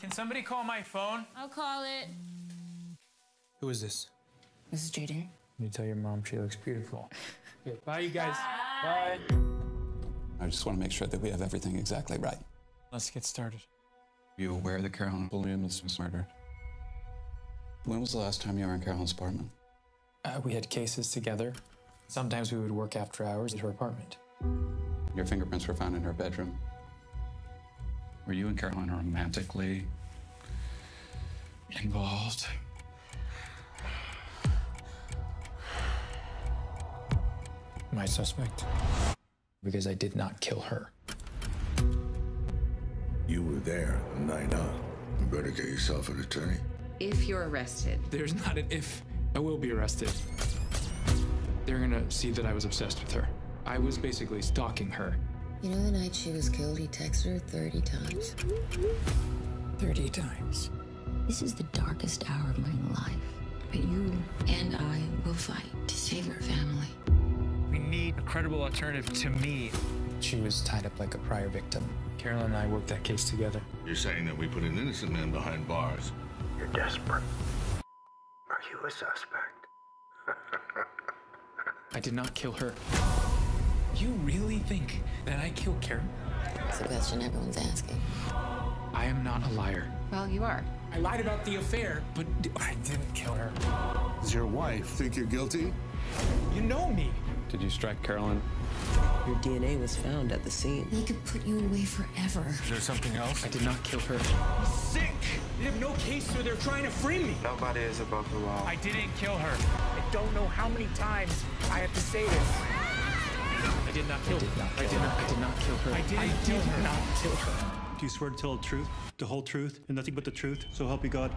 Can somebody call my phone? I'll call it. Who is this? This is Jaden. You tell your mom she looks beautiful. Okay, bye, you guys. Bye. I just want to make sure that we have everything exactly right. Let's get started. Are you aware that Carolyn Williams was murdered? When was the last time you were in Carolyn's apartment? Uh, we had cases together. Sometimes we would work after hours at her apartment. Your fingerprints were found in her bedroom. Were you and Carolyn romantically involved? My suspect. Because I did not kill her. You were there, night out. You better get yourself an attorney. If you're arrested, There's not an if. I will be arrested. They're gonna see that I was obsessed with her. I was basically stalking her. You know the night she was killed, he texted her 30 times. 30 times. This is the darkest hour of my life. But you and I will fight to save your family. We need a credible alternative to me. She was tied up like a prior victim. Carolyn and I worked that case together. You're saying that we put an innocent man behind bars. You're desperate. Are you a suspect? I did not kill her. You really think that I killed Karen? It's a question everyone's asking. I am not a liar. well, you are. I lied about the affair, but d- I didn't kill her. Does your wife think you're guilty? You know me. Did you strike Carolyn? Your DNA was found at the scene. They could put you away forever. Is there something else? I did not kill her. Sick! They have no case, so they're trying to free me. Nobody is above the law. I didn't kill her. I don't know how many times I have to say this. I did not kill her. I did not. I did not kill her. I didn't kill her. Not kill her. Do you swear to tell the truth, the whole truth, and nothing but the truth, so help you God?